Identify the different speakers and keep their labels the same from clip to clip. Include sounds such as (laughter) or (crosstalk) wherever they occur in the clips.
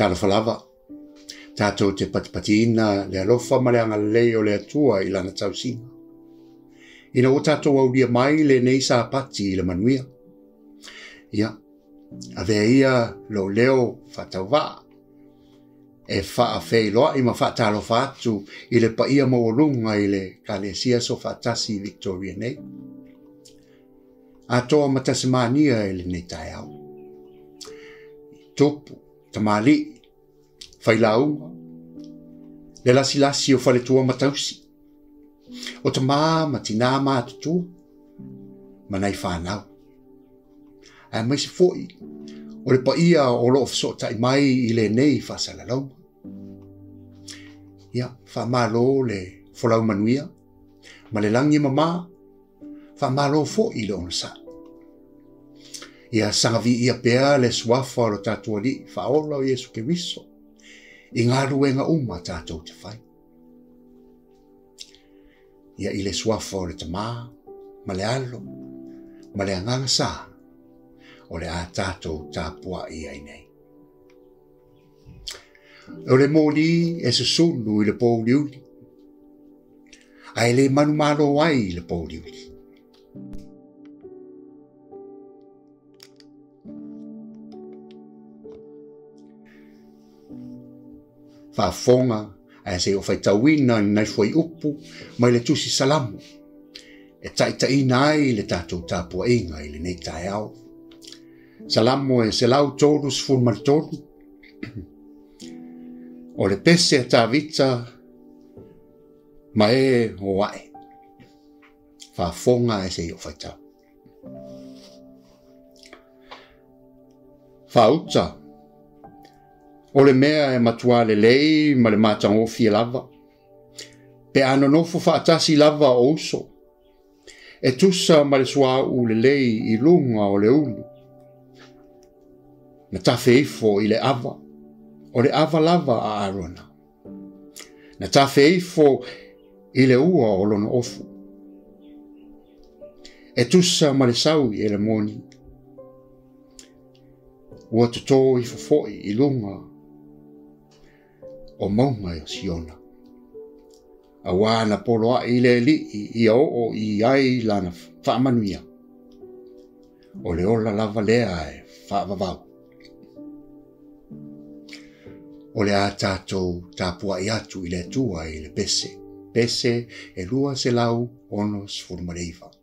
Speaker 1: tala falava. Tato te patipatina le alofa ma le anga lei o le atua i lana tau singa. Ina o tato au lia mai le nei sa pati i le manuia. Ia, a vea ia lo leo fatau vaa. E faa fei loa i ma faa talo fatu i le paia maurunga i le kalesia so fatasi Victoria nei. A toa matasimania i e le nei tai au. Tupu. tamālē failauma le lasilasi o faletua matausi o tamā ma tinā matutua manai fanau ae maise foʻi o le paia o loo fesootaʻi mai i lenei faasalaulauma ia faamālō le folau manuia ma le lagi mamā faamālō foʻi i le onasaʻi ia sagavi ia pea le suafa o lo tatou alii faaola o iesu keriso i galuega uma tatou te fai ia i le suafa o le tamā ma le alo ma le agaga sā o le a tatou tapuaʻi ai nei o le moli e susulu i le pouliuli ae lē manumālo ai i le pouliuli fafoga ae se ioʻo faitauina lnaifoi upu ma i le tusi salamo e taʻitaʻiina ai le tatou tapuaʻiga i lenei taeao salamo e, e selau tlusefulimalitolu o le pese a tavita ma ē ō ae fafoga e se ioʻo faitau fauta o le mea e matuā lelei ma le matagofi e lava pe anonofo faatasi lava o uso e tusa ma le suā'u lelei i luga o le ulu na tafeifo i le ava o le ava lava a arona na tafeifo i le ua o lona ofu e tusa ma le saui e le moni ua totō i fofo'i i luga o maunga o siona. A wāna polo a ile li i ia o o i ai lana whaamanuia. O le ola lava lea e whaavavau. O le a tātou tāpua i atu i le tua i le pese. Pese e lua se lau ono sfurmareiwa. Pese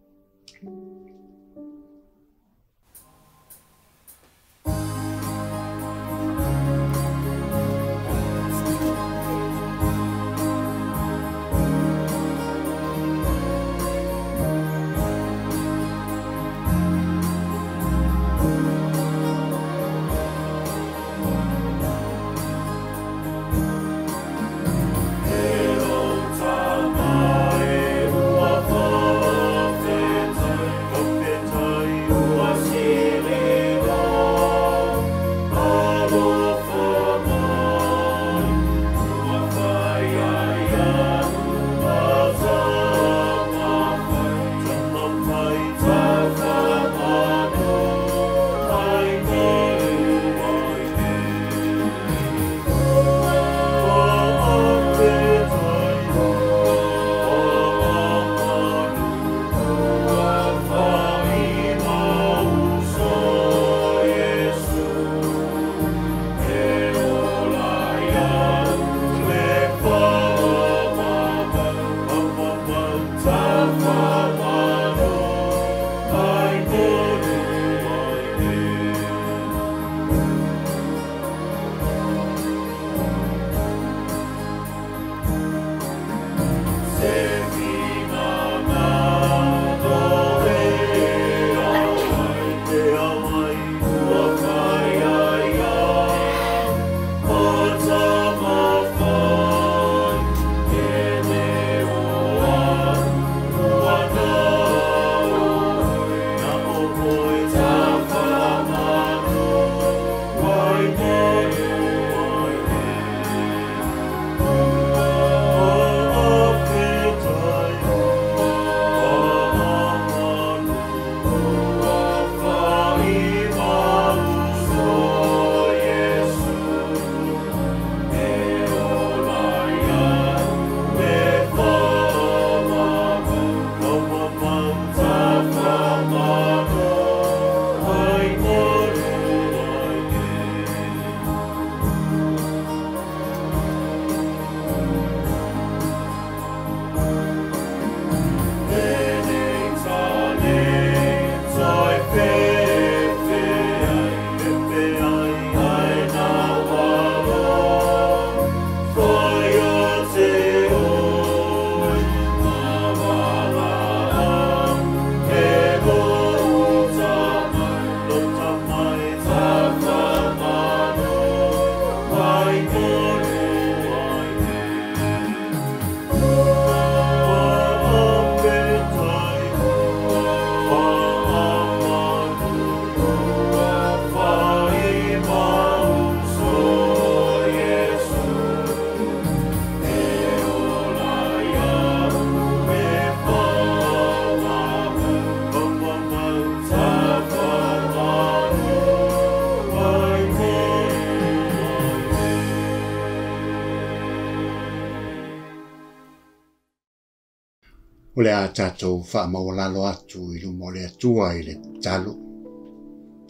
Speaker 1: le a tatou whaamaualalo atu i lumo le atua i le talo.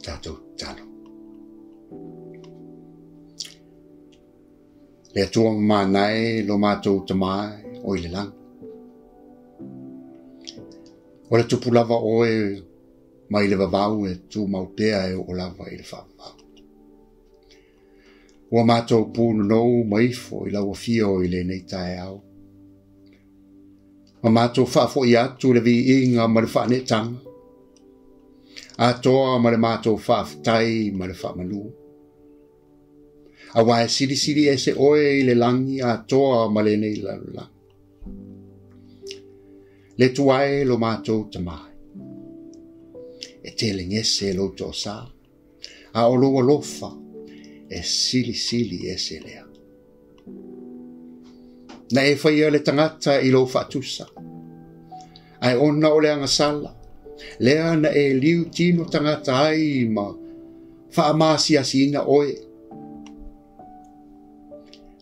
Speaker 1: Tatou talo. Le atua ma nae lo mātou tamai o i le lang. O le tupu lava oe ma i le vavau e tu mautea e o lava i le whaamau. Ua mātou pūnu nou maifo i lau fio i le neitae au ma mātou whāfo i atu le vi inga ma le whānetanga. A toa ma le mātou whāfetai ma le whāmanu. A wae siri siri e se oe i le langi a toa ma le nei la Le tuae lo mātou tamai. E tele ngese lo tō sā. A olo lofa e sili sili e se lea na e fai le tangata i lo fatusa. Ai ona ole anga sala, lea na e liu tino tangata ai ma fa amasi asina oe.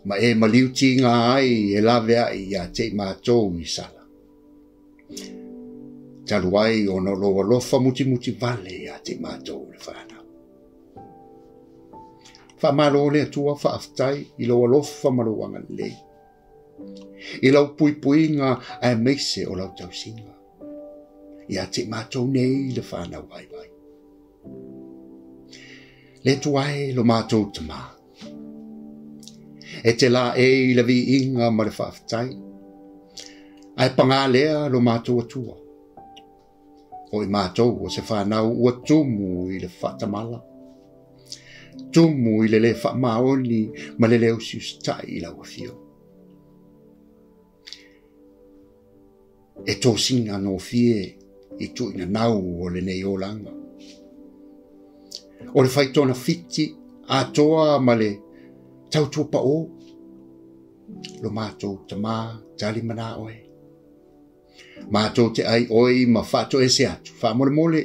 Speaker 1: Ma e ma liu tinga ai e lave ai a te mātou i sala. Talu ai ona loa lofa muti muti vale a te mātou le whana. Fa malo le tua fa aftai i lo alofa malo wangan lei i lau pui pui ngā a meise o lau tau singa. Ia te mātou nei le whāna wai wai. Le tuai lo mātou te mā. E te lā e i la vi inga ma le whaafetai. Ai pangā lea lo mātou atua. O i mātou o se whānau ua tumu i le whatamala. Tumu i le le whaamaoni ma le leo siustai i lau afioa. e tō singa no fie i tū ina nau o le nei o langa. O le fai tōna fiti a toa ma le tau tō o lo mātou ta mā tali mana oe. Mātou te ai oi ma whātou e se atu, wha mole mole.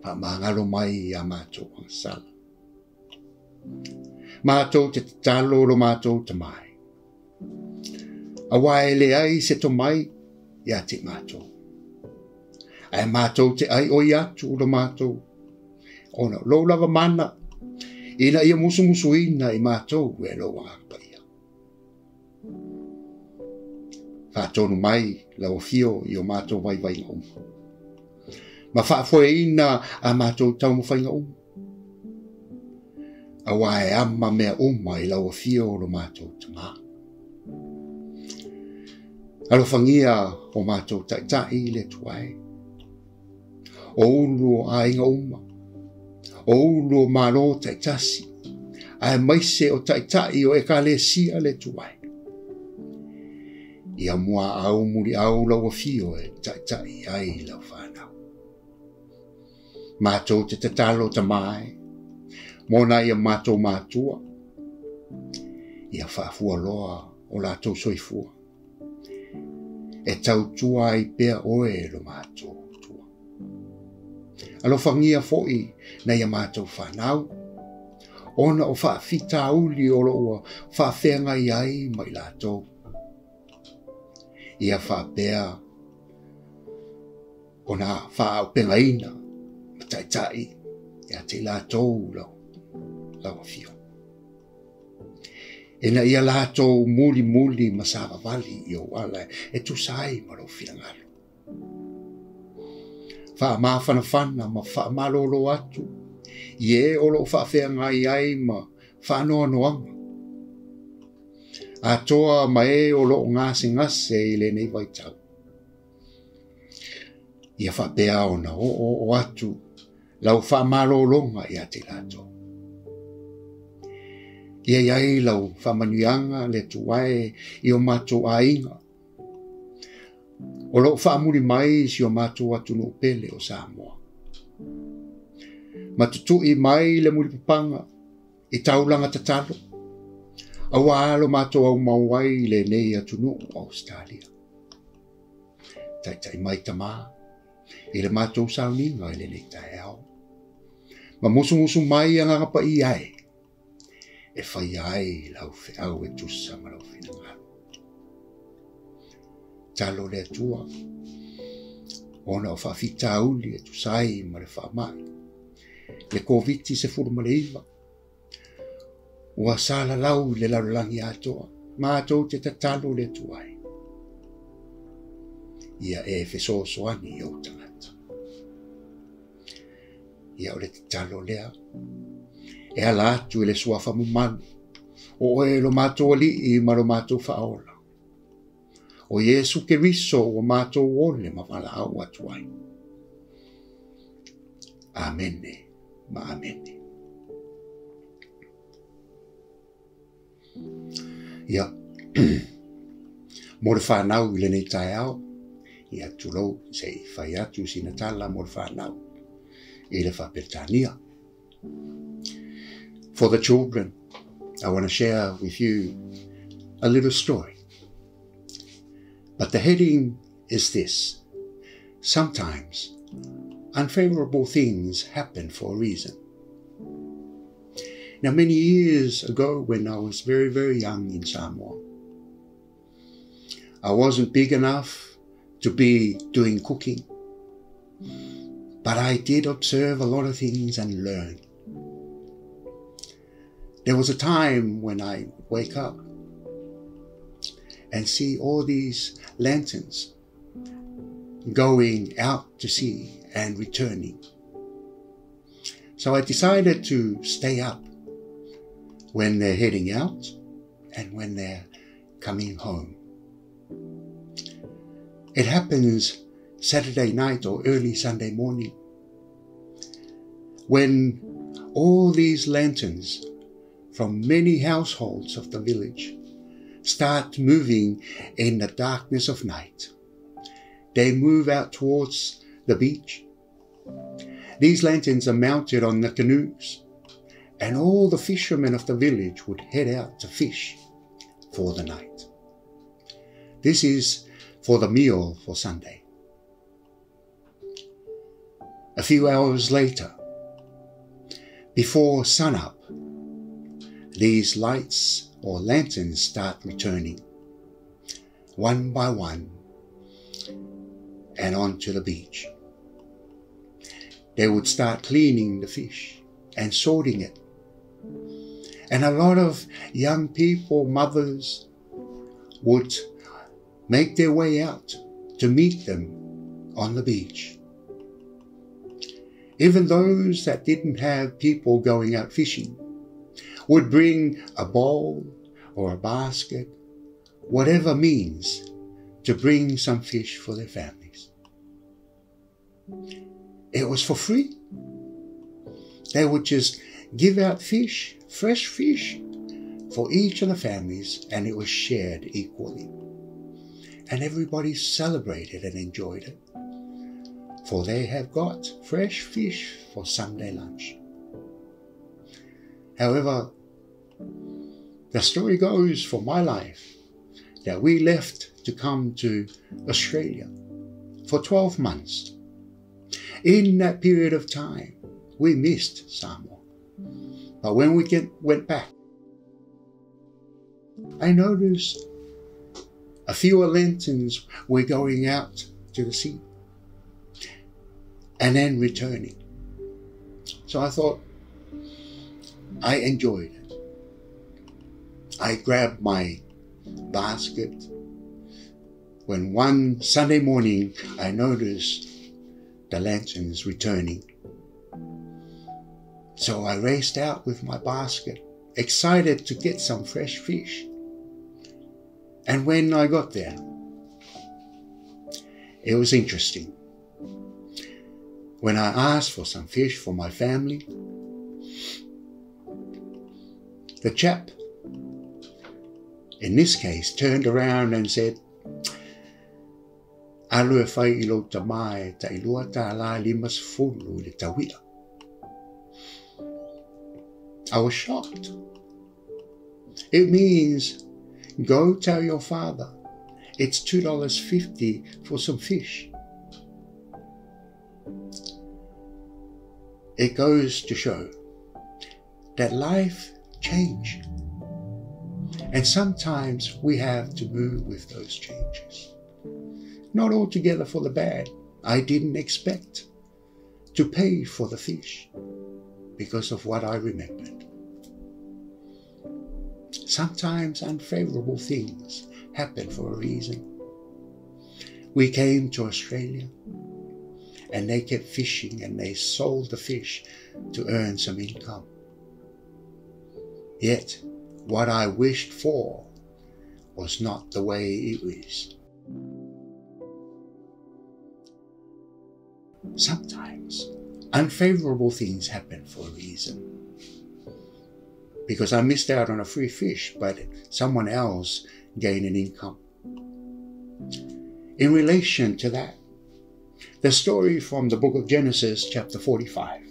Speaker 1: Pa mā ngalo mai a mātou ang sala. Mātou te talo lo mātou ta mai. E. awai le ai se tomai ia te mātou. Ai mātou te ai oi atu lo mātou. Ona lo lava mana. Ina ia musu musu ina i mātou e lo wangapa ia. Whātonu mai lau fio i o mātou vai vai ngom. Ma whaafoe ina a mātou tau mo whainga umu. Awa e amma mea umma i lau fio lo mātou tamā. alo fangia o mātou tai le tuai. O ulu o ainga uma, o ulu o mālo tai tasi, ae maise o tai o e kāle sia le tuai. Ia mua au muri au lau fio e tai tai i lau whānau. Mātou te tatalo ta mai, mōna ia mātou mātua, ia whāfua loa o lātou soifua e tau tua i pea oe e lo mātou tua. Alo whangia fo'i na ia mātou whanau, ona o whaafita uli o loa whaafenga i ai mai lātou. Ia whaapea o nā whaau pengaina ma taitai ia te lātou lau, lau fiona e na ia lātou muli muli ma sa wawali i o wala e tu sai ma lo fia ngalo. Wha ma fana fana ma wha ma lo lo atu i e o lo wha fea ngai ai ma wha noa noanga. A toa ma e o lo ngase ngase i le nei vai tau. Ia wha bea o na o o o atu lau wha ma lo longa i a te lātou ia iai lau faamanuiaga le atuae i o matou aiga o loo faamuli mai si o matou atunuu pele o samoa Matutu tutuʻi mai le muli mulipapaga i taulaga tatalo auā lo matou aumau ai lenei atunuu ausitalia taʻitaʻi mai tamā i le matou sauniga i lenei taeao ma musumusu mai agaga paia e e faiai laufeau e tusa ma laufilagalu talo le atua ona o faafitauli e tusai ma le faamaʻi le koviti sefulu furma le iva ua salalau i le lalolagi atoa matou te tatalu le atua ia e fesoasoani i e ou tagata ia o le tatalo lea e ala atu i le suafa mamalu o oe lo matou alii ma lo matou faaola o iesu keriso ua matou ole ma valaau atu ai amene ma amene a mo le fānau i lenei taeao i atu lou sei fai atu i sina tala mo e le fānau i le faapeletania For the children, I want to share with you a little story. But the heading is this Sometimes unfavorable things happen for a reason. Now, many years ago, when I was very, very young in Samoa, I wasn't big enough to be doing cooking, but I did observe a lot of things and learn. There was a time when I wake up and see all these lanterns going out to sea and returning. So I decided to stay up when they're heading out and when they're coming home. It happens Saturday night or early Sunday morning when all these lanterns from many households of the village start moving in the darkness of night. They move out towards the beach. These lanterns are mounted on the canoes, and all the fishermen of the village would head out to fish for the night. This is for the meal for Sunday. A few hours later, before sunup, these lights or lanterns start returning, one by one, and onto the beach. They would start cleaning the fish and sorting it. And a lot of young people, mothers, would make their way out to meet them on the beach. Even those that didn't have people going out fishing would bring a bowl or a basket, whatever means, to bring some fish for their families. It was for free. They would just give out fish, fresh fish, for each of the families, and it was shared equally. And everybody celebrated and enjoyed it, for they have got fresh fish for Sunday lunch. However, the story goes for my life that we left to come to Australia for 12 months. In that period of time, we missed Samoa. But when we get, went back, I noticed a few lanterns were going out to the sea and then returning. So I thought I enjoyed it. I grabbed my basket when one Sunday morning I noticed the lanterns returning. So I raced out with my basket, excited to get some fresh fish. And when I got there, it was interesting. When I asked for some fish for my family, the chap in this case, turned around and said, Alue whai i ta mai, ta ilua ta la limas fulu le I was shocked. It means, go tell your father, it's $2.50 for some fish. It goes to show that life changed. And sometimes we have to move with those changes. Not altogether for the bad. I didn't expect to pay for the fish because of what I remembered. Sometimes unfavorable things happen for a reason. We came to Australia and they kept fishing and they sold the fish to earn some income. Yet what I wished for was not the way it is. Sometimes unfavorable things happen for a reason. Because I missed out on a free fish, but someone else gained an income. In relation to that, the story from the book of Genesis, chapter 45,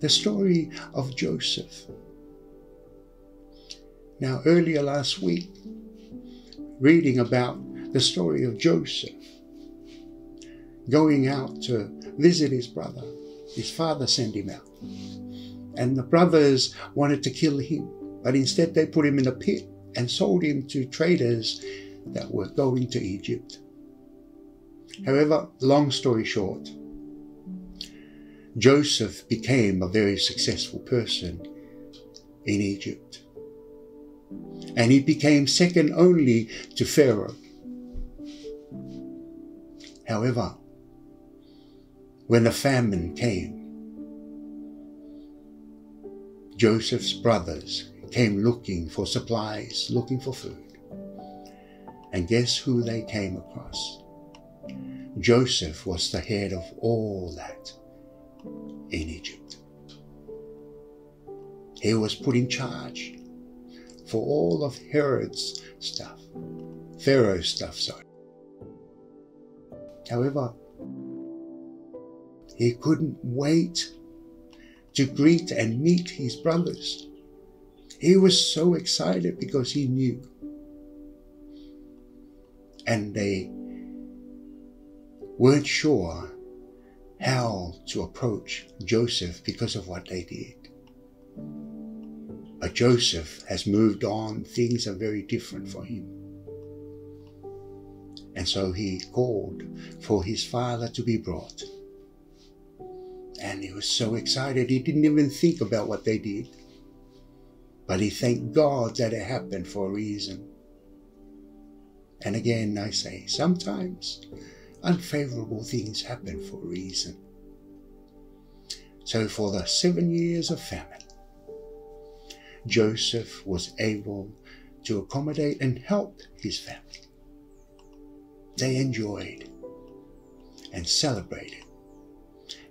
Speaker 1: the story of Joseph now, earlier last week, reading about the story of Joseph going out to visit his brother, his father sent him out. And the brothers wanted to kill him, but instead they put him in a pit and sold him to traders that were going to Egypt. However, long story short, Joseph became a very successful person in Egypt and he became second only to Pharaoh. However, when the famine came, Joseph's brothers came looking for supplies, looking for food. And guess who they came across? Joseph was the head of all that in Egypt. He was put in charge for all of Herod's stuff, Pharaoh's stuff, sorry. However, he couldn't wait to greet and meet his brothers. He was so excited because he knew. And they weren't sure how to approach Joseph because of what they did a Joseph has moved on, things are very different for him. And so he called for his father to be brought. And he was so excited, he didn't even think about what they did. But he thanked God that it happened for a reason. And again, I say, sometimes unfavorable things happen for a reason. So, for the seven years of famine, Joseph was able to accommodate and help his family. They enjoyed and celebrated.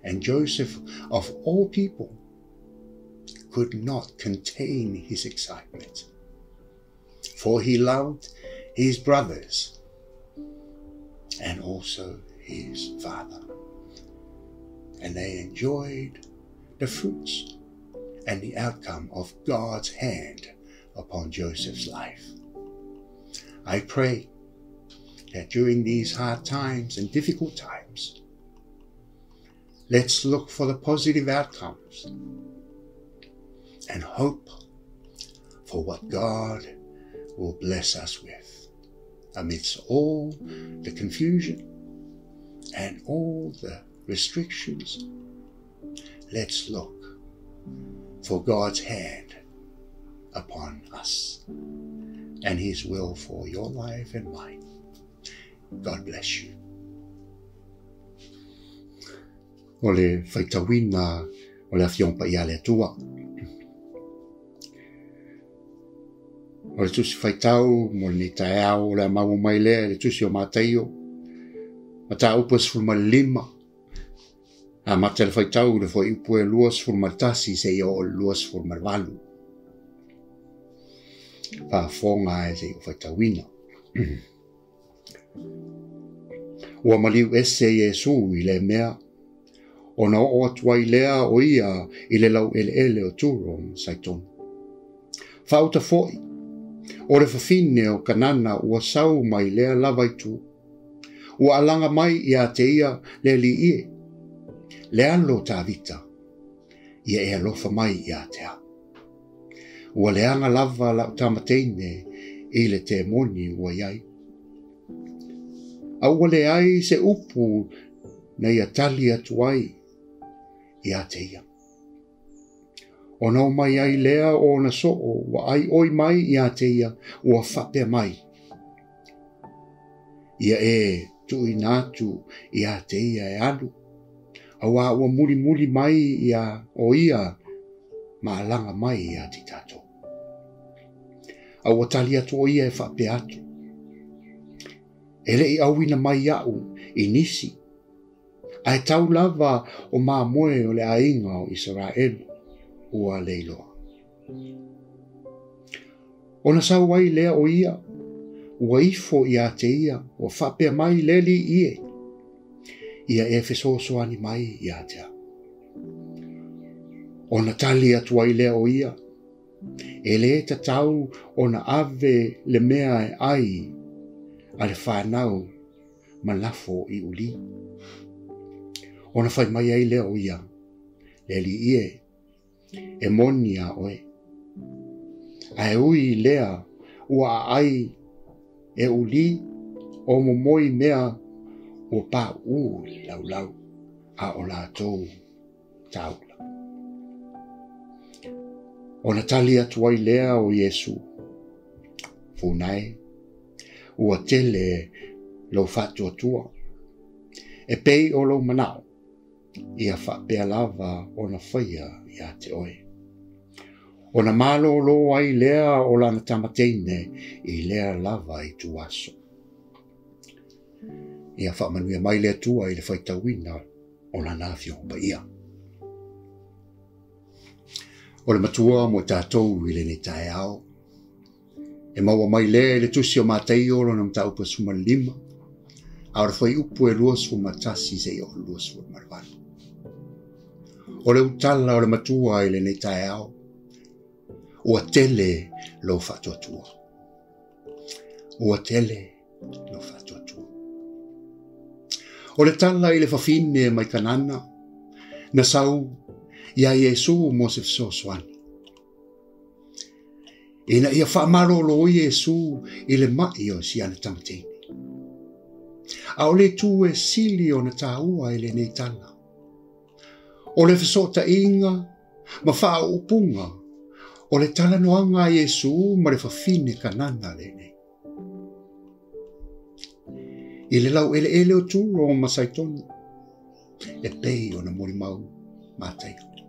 Speaker 1: And Joseph, of all people, could not contain his excitement, for he loved his brothers and also his father. And they enjoyed the fruits and the outcome of God's hand upon Joseph's life. I pray that during these hard times and difficult times, let's look for the positive outcomes and hope for what God will bless us with amidst all the confusion and all the restrictions. Let's look for God's hand upon us and His will for your life and mine. God bless you. O le whaitawina o le awhiong pa ia le atua. O le tusi whaitau mo le taeao o le amaua mai lea le tusi o mātaio. Ma tā upas fulma lima. a le faitau le foi upu e lua sfurmaltasi se ia o lua sfurmalvalu. Whaafonga e se faitauina. (clears throat) Ua maliu ese Iesu i le mea, ona o'o atu ai lea o ia i le lau eleele o turo saitonu. Whauta foi, o le fafine o kanana ua sau mai lea lava i Ua alaga mai iā te ia le li ie, le alo ta avita, ia e alofa mai i atea. Ua leanga lava la utamateine e le te moni ua iai. Aua le ai se upu na ia tali atuai i ateia. O nau mai ai lea o na soo wa ai oi mai i ateia ua fape mai. Ia e tu i ia i ateia e alu Awa ua mulimuli mai ia o ia ma alaga mai ia ti tātou. Awa tali atu o ia e fa'apea atu. e i auina mai au i nisi. ae tau lava o mamoe o le aiga o isaraelu ua leiloa. Ona sau ai lea o ia, ua ifo iā te ia, ua fa'apea mai lea i e. ia e feso ni mai ia tia. O na tali atua i leo ia, e le ta tau o na ave le mea e ai, a le whanau ma lafo i uli. O na fai mai ai leo ia, le li ie, e monia oe. A e ui lea ua ai e uli o mo moi mea ua pa u lau a o latou taula o na tali lea o iesu funai ua tele lo faatuatua e pei o lou manao ia faapea lava ona faia iā te oe ona malōlō ai lea o lana tamateine i lea lava i tuaso ia faamanuia mai le atua i le faitauina o lana fiopaia o le matua mo tatou i lenei taeao e maua mai lea le tusi o mateio lona mataupa suma lima a o le fai upu e lua sua matasi o lua le utala o le matua i lenei taeao ua tele lo faatuatua ua
Speaker 2: lo
Speaker 1: o le tala i le fafine mai kanana na sau iā Iesu mo se fesoasoani. Ina ia whaamalolo Iesu i le maʻi o si ana A o le itu e sili ona tāua i e lenei tala. O le fesota ma wha upunga o le talanoaga a Iesu ma le fafine kanana le i le lau ele ele o tū o masaitoni. E pei o na mori mau mā teikoto.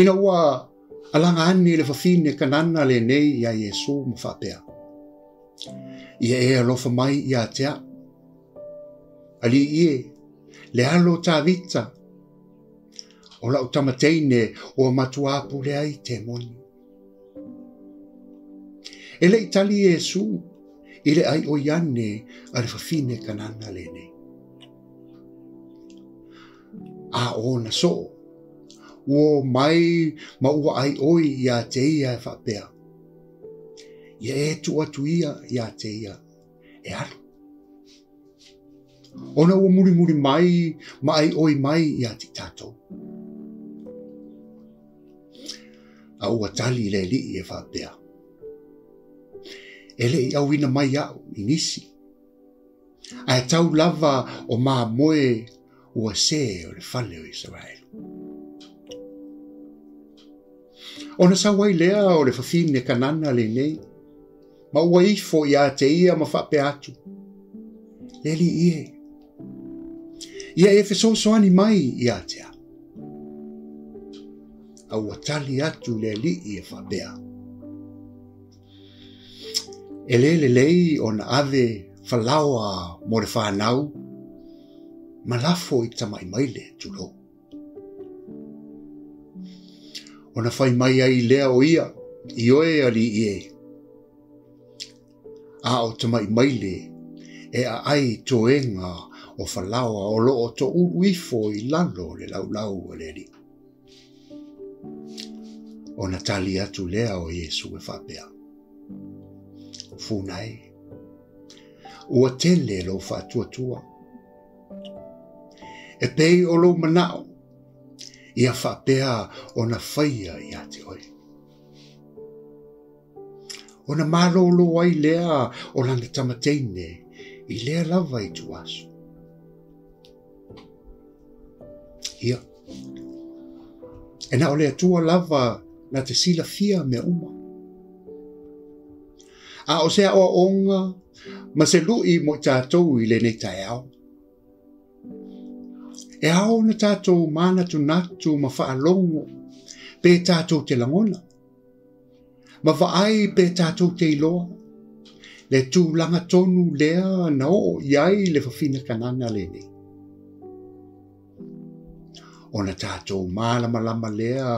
Speaker 1: Ina ua alanga ani le fafine kanana le nei ia Yesu mo whapea. Ia e alofa mai ia tea. Ali ie le alo tā vita o lau tamateine o matuapu le ai te moni. E itali Yesu ile ai o yane ar fafine kanana lene. A o na so, o mai ma ua ai oi ya te ia e whapea. Ia e tu atu ia ia te ia, e ar O na ua muri muri mai ma ai oi mai ya te tatou. A ua tali le li e whapea. e leʻi auina mai aʻu i nisi ae tau lava o mamoe ua sē o le fale o isaraelu ona sauai lea o le fafine kanana lenei ma ua ifo iā te ia ma faapea atu le aliʻi e ia e fesoasoani mai iā te a ua tali atu le ali'i e faapea e le lelei ona ave falaoa mo le fanau ma lafo i tamaimaile tulou ona fai mai ai lea o ia i oe ali i e a o tamaimaile e a ai toenga o falaoa o loo to uruifo i lalo le laulau a le ali'i ona tali atu lea o Iesu e whapea. funai. Ua le lo wha tua tua. E pei o lo manao, ia wha pea o na whaia i ate oi. O na malo lo ai lea o lana tamateine, i lea lava i tu asu. Ia, e na o lea tua lava na te sila fia me uma. a o se o onga, ma se i mo tātou i le ne cha e ao E au na tātou mana tu natu ma long pe tātou la langona. Ma ai pe tātou te lo le tūlanga nu le na o iai le kana kanana le nei ona tātou mālama lama lea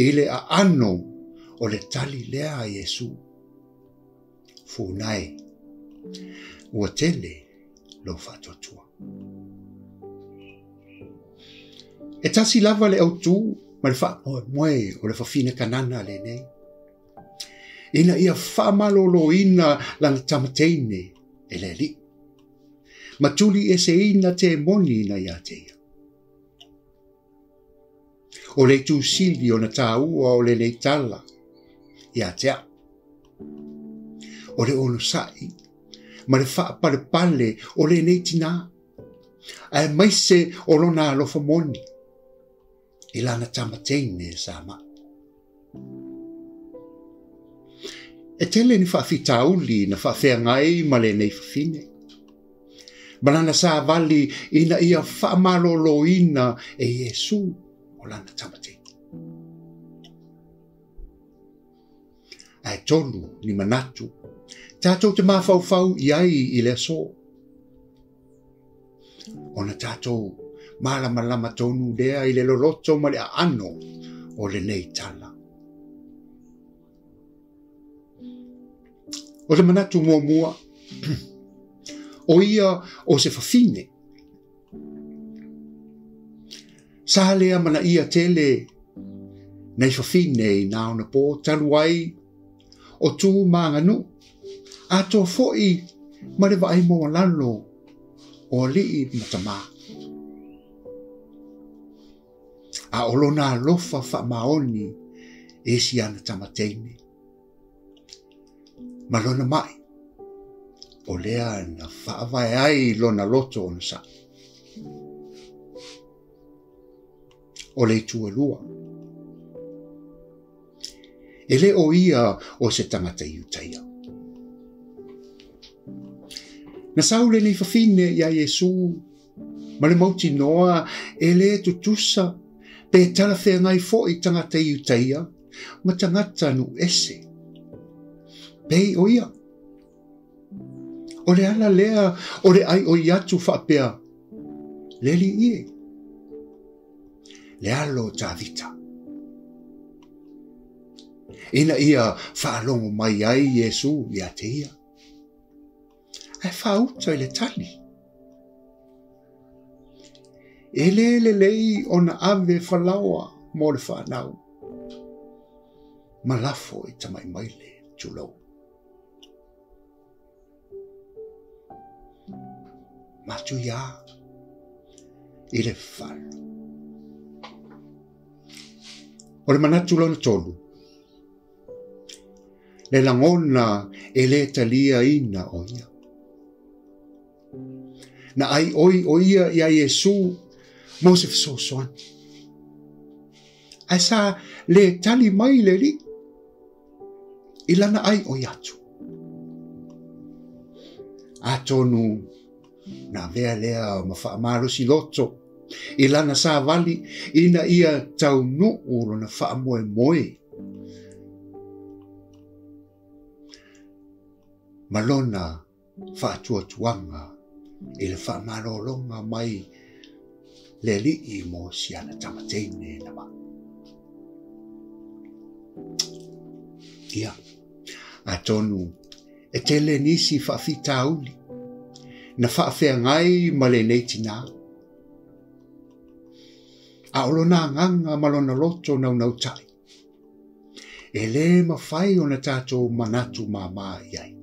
Speaker 1: i e le a anno o le tali lea a Yesu. funae ua tele lou faatuatua e tasi lava le ʻautū ma le faamoemoe oh, o le fafine kanana lenei ina ia faamālōlōina lana tamateine e le alii ma tulieseina temoni na iā te ia o leitusili ona tāua o lenei tala iā te aʻ o le olosaʻi ma le fa apalepale o lenei tinā ae maise o lona alofa moni i lana tama teine e sa mai e tele ni fa'afitauli na fa'afeagai ma lenei fafine ma lana savali ina ia fa'amālōlōina e iesu o lana tama teini e tātou te mawhauwhau i ai i le so. O na tātou, mālama lama tonu lea i le loroto ma le ano o le nei tala. O le manatu mua mua, (clears throat) o ia o se fafine. Sā lea mana ia tele, nei fafine i nāona pō, taluai, o tū mānganu. Nei a to fo foi ma re vai mo lo o li i matama. A olo na lofa fa maoni e si ana tamateine. Ma lona mai, o lea na fa avai ai lo loto on sa. O le tu lua. E o ia o se tamateiu taiau na saule nei fafine ia Iesu. Ma le mauti noa e le tutusa pe tala fea ngai fo i tangata i utaia ma tangata nu ese. Pei o ia. O le ala lea o le ai o iatu faapea le li ie. Le alo ta vita. Ina ia faalongo mai ai Iesu ia te ia. fauta i le tali e lē lelei ona ave falaoa mo le fa'anau ma lafo i tamaimaile tulou matuiā
Speaker 2: i le fafalo
Speaker 1: o le manatu lona tolu le lagona e lē talia ina o ia na ai oi ia ya Yesu mo se so an Asa le tali mai le li. na ai oi atu. Atonu na vea lea fa maro si loto. na sa vali ina ia tau no uro na wha moe moe. Malona wha atuatuanga e le whamarolonga mai le li i mō si ana tamateine na ma. Ia, a tonu, e tele nisi whawhita uli, na whaafea ngai ma le neiti nā. A olo nā nganga malona loto nau nau tai. E le ma whai o na tātou manatu mā mā iai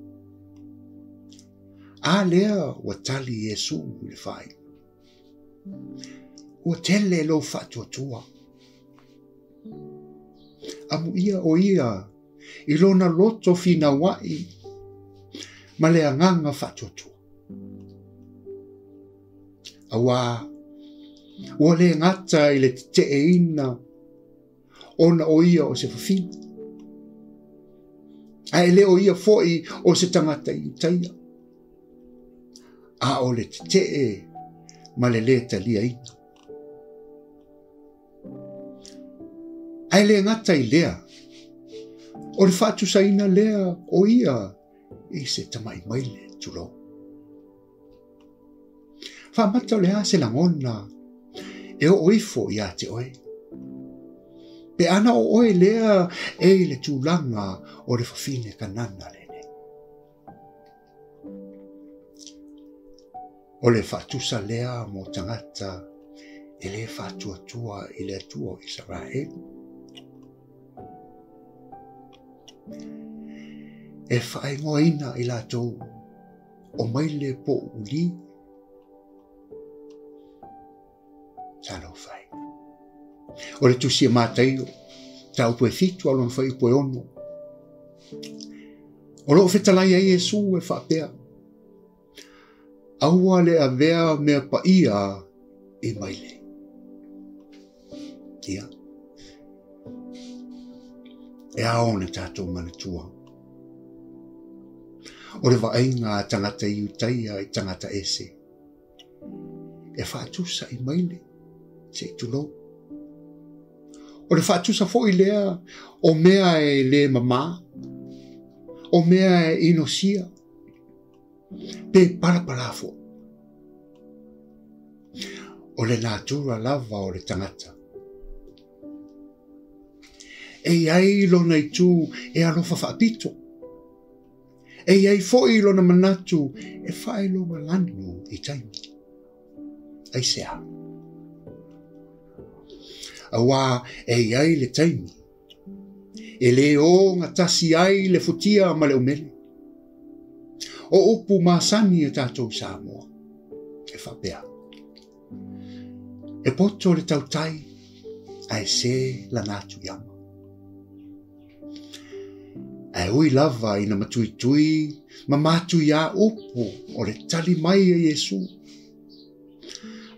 Speaker 1: a lea ua tali iesu i le fai ua tele e lou faatuatua amuia o ia i lona loto finauaʻi ma le agaga faatuatua auā ua lē gata i le tetēina e ona o o ia o se fafina ae lē o ia foʻi o se tagata iitaia a o le te e ma le le talia ina. Ai le ngata i lea, o le fatu sa ina lea o ia i e se tamai mai le tulo. Fa mata o le se langona e o oifo i a te oe. Pe ana o oe lea e le tulanga o le fafine kanana le. o le fatusa lea mo tangata e le fatua tua i le atua o Israel. E whae ngoina i lātou o maile po uli tano whae. O le tusi e mātaio, ta upo e fitu alo nfai upo e ono. O lo fetalai e Jesu e whapea, aua le a vea mea pa ia e maile. Ia. E aone tato mani tua. O le vaenga a tangata iutaia e tangata ese. E fatusa e maile. Se tu lo. O le fatusa fo i lea o mea e le mama. O mea e inosia. O mea e inosia te para para fo o le natura lava o le tangata e ai lo nei tu e alo fa fatito e ai fo i lo na manatu e fa i lo malanu i taimi ai sea a awa e ai le taimi e le o ngatasi ai le futia ma le umele o upu masani e tātou Samoa. E whapea. E poto le tautai a e se la nātu yama. A e ui lava i na matui tui, ma mātu ia upu o le tali mai e Yesu.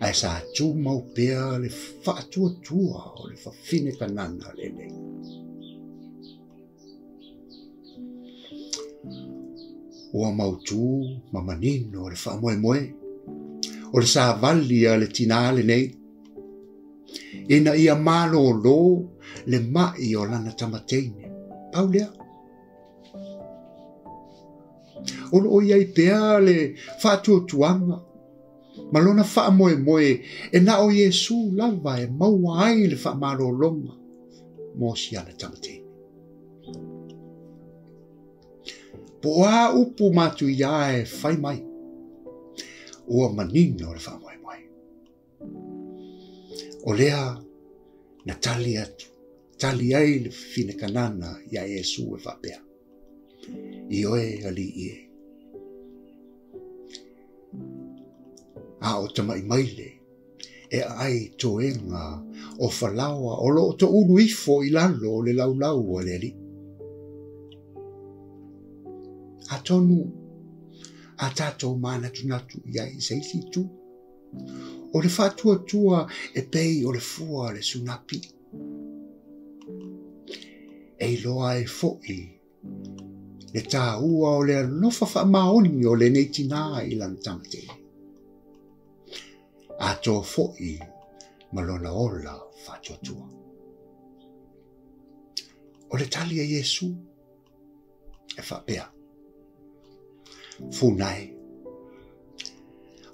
Speaker 1: A e sa tū mau pea le whaatua tua o le whawhine kanana le lenga. ua mautū ma manino o le faamoemoe o le savali a le tinā lenei ina ia mālōlō le ma'i o lana tamateine pau paulea o loo iai pea le faatuatuaga ma lona faamoemoe e na o iesu lava e maua ai le fa'amālōlōga mo siana tamateine po a upu matu ia e fai mai. O manini o le fai mai mai. O lea na tali atu, tali ai le fine kanana ia e su e fapea. I oe ali i e. A o tamai mai le, e ai toenga o falawa o lo to unu ifo ilalo le laulau o le li. atonu atato tatou manatunatu ia i tu o le faatuatua e pei o le fua le sunapi e iloa e ole le tāua o le alofa fa'amaoni o lenei tinā i lana fo'i ma o le e, e fa funai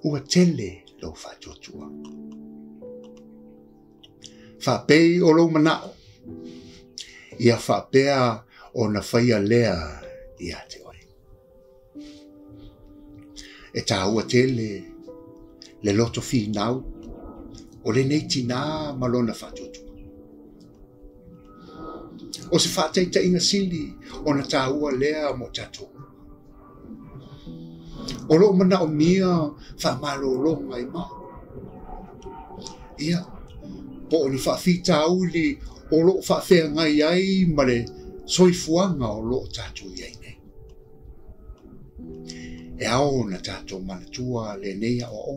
Speaker 1: ua tele lou faatuatua faapei o lou manao ia faapea ona faia lea iā te oe e tāua tele le loto finau o lenei tinā ma lona faatuatua o se faataʻitaʻiga sili ona tāua lea mo tatou o lo mana o mia fa malo lo mai ma ia po ni fa fita uli o lo fa fe ngai ai male soi fuanga o lo tatu ai nei e ao na tatu mana tua le nei o o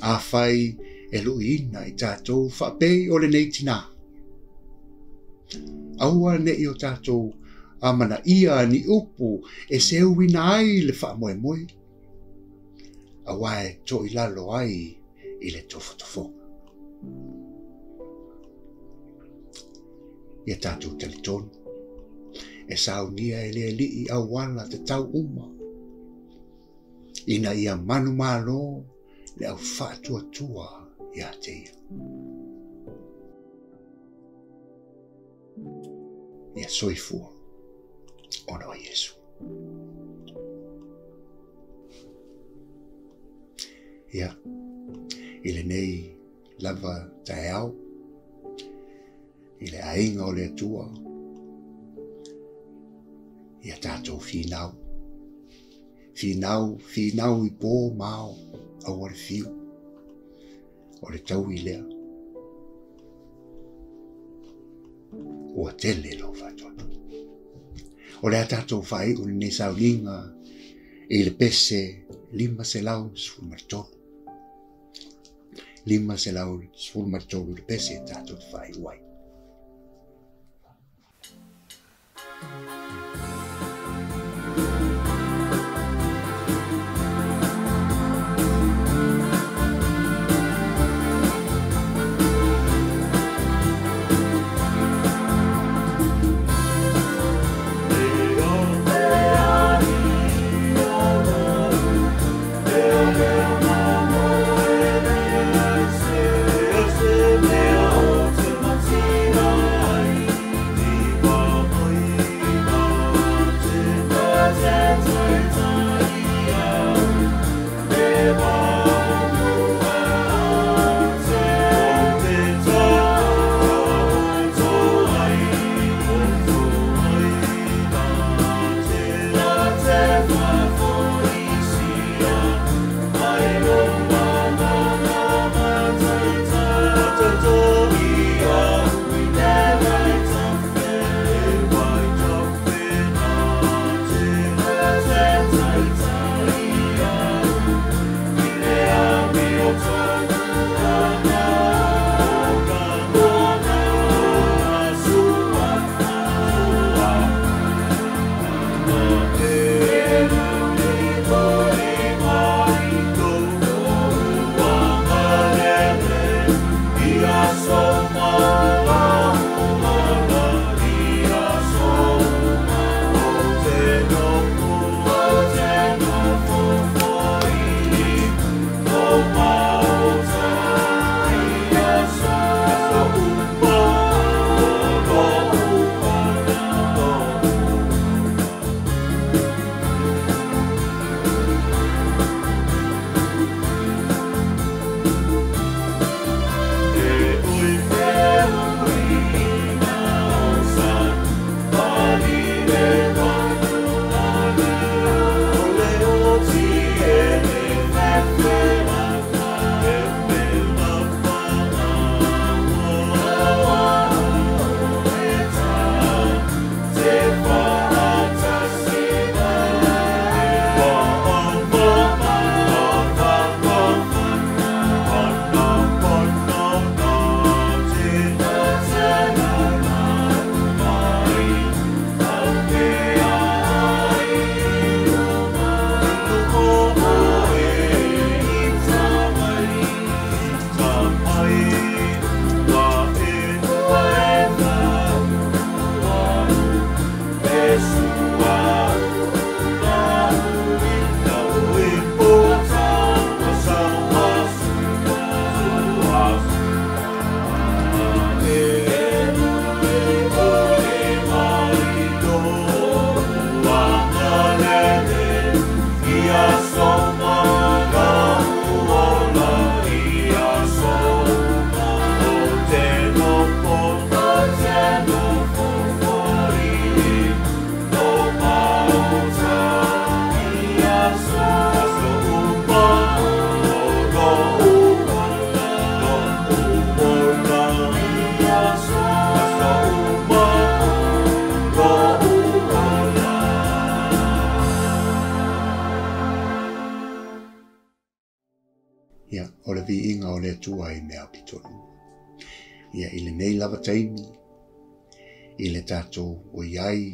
Speaker 1: a fai e lo ina i tatu fa pe o le nei tina Aua ne i o tatou a mana ia ni upu e se ui ai le wha moe moe. A wae to i lalo ai i le tofu tofu. Ia tatu talitonu e sau nia e lea i au ala te tau uma. Ina ia manu malo le au whātua tua i a te ia. Ia soifua.
Speaker 2: Bwana Yesu.
Speaker 1: Ja, i le nei lava taeao, i le ainga o le atua, ia tātou whinau. Whinau, whinau i pō māo, au ar whiu, o le tau i lea. Ua tele lo oleh tatou fai lenei el pese lima el sul matotolu lima selau sefulu martor pese tatou tato tua i mea ki tonu. Ia ile nei lava taimi, ile tato o iai,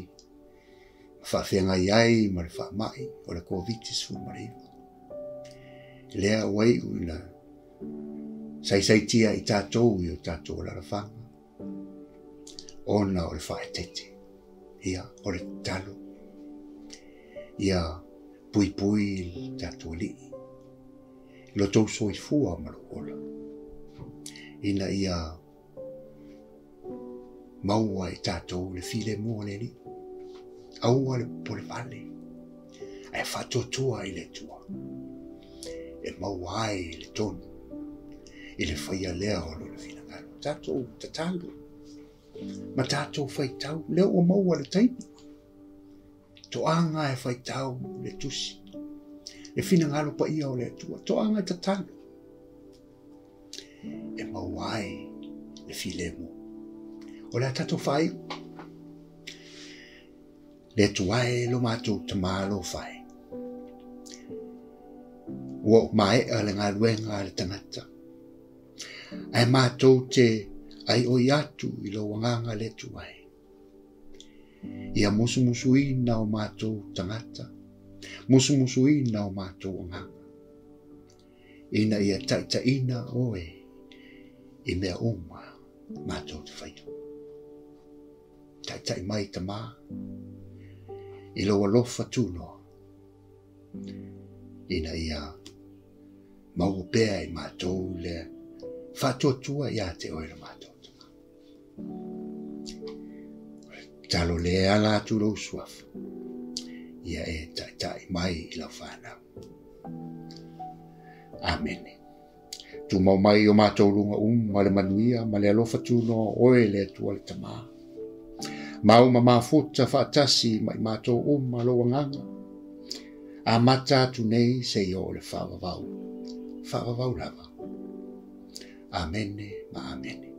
Speaker 1: whawhenga iai ma le whamai o le kovitis whumare. Lea wai una, sai sai tia i tato i o tato o lara whanga. Ona o le whaetete, ia o le talo. Ia pui pui tato li. Lo tau soi fua ma lo ina ia maua i e tātou le file mua le ni. Aua le pole pane. Ai whato tua i le tua. E maua ai le tonu. I le whaia lea holo le fina ngaro. Tātou tatalu. Ma tātou whai tau. Leo o maua le taipi. To anga e whai tau le tusi. Le fina ngalo pa ia o le tua. To anga tatalu e mauae le filemo. O le atato fai, le tuae lo matou tamalo fai. Ua o mae a le ngaluenga le tangata. Ai matou te ai o iatu i lo wanganga le tuae. Ia na o matou tangata. Musu musu i na o matou wanganga. Ina ia taitaina Ina ia taitaina oe e mea unga mā tau te whaitu. Tai tai mai ta mā, e loa lofa tūno, e na ia mau pēa e mā tau le whātua tua ia te oera mā tau te mā. Talo le ala tu lo suaf, ia e tai mai i la whānau. Amen. Amen tu mau mai o mātou runga um, ma le manuia, ma le alofa tūno, oe le tu ale tamā. Mau ma māfuta whātasi ma i mātou um, ma lo wanganga. A mata tu nei se i o le whāwawau. Whāwawau lava. Amene ma amene.